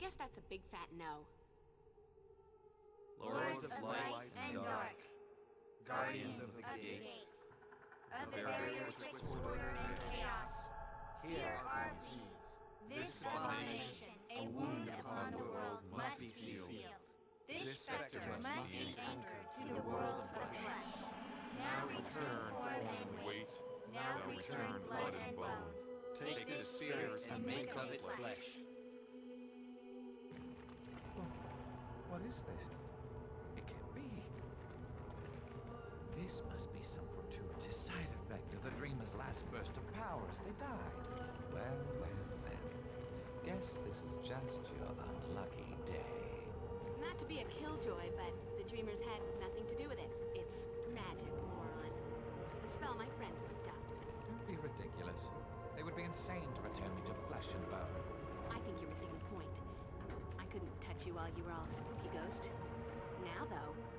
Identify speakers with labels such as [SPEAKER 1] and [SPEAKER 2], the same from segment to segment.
[SPEAKER 1] guess that's a big fat no.
[SPEAKER 2] Lords of light and dark, guardians of the
[SPEAKER 3] gate,
[SPEAKER 2] gate,
[SPEAKER 3] of the barrier betwixt order and chaos, here are these. This abomination, a wound upon the world, must be sealed. This specter must be anchored to the world of the flesh. Now return form and weight. Now return blood and bone. Take this spirit and make of it flesh.
[SPEAKER 4] What is this? It can't be. This must be some fortuitous side effect of the dreamer's last burst of power as they died. Well, well, well. Guess this is just your unlucky day.
[SPEAKER 1] Not to be a killjoy, but the Dreamers had nothing to do with it. It's magic, moron. A spell my friends whipped up.
[SPEAKER 4] Don't be ridiculous. They would be insane to return me to flesh and
[SPEAKER 1] you while you were all spooky ghost. Now, though...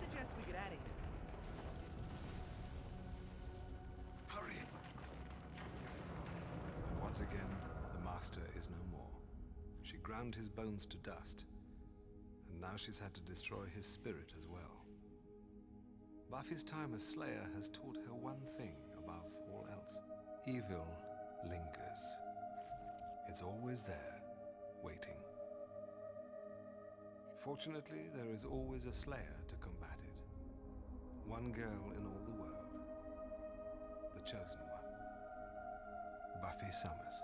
[SPEAKER 5] suggest we get out of here.
[SPEAKER 6] Hurry! And once again, the Master is no more. She ground his bones to dust, and now she's had to destroy his spirit as well. Buffy's time as Slayer has taught her one thing above all else. Evil lingers. It's always there, waiting. Fortunately, there is always a Slayer. One girl in all the world. The chosen one. Buffy Summers.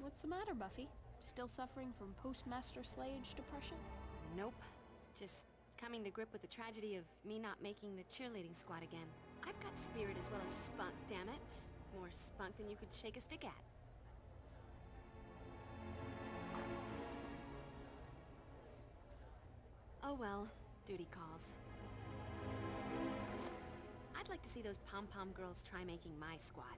[SPEAKER 7] What's the matter, Buffy? Still suffering from postmaster slayage depression?
[SPEAKER 1] Nope. Just coming to grip with the tragedy of me not making the cheerleading squad again. I've got spirit as well as spunk, damn it. More spunk than you could shake a stick at. Oh well, duty calls. I'd like to see those pom-pom girls try making my squad.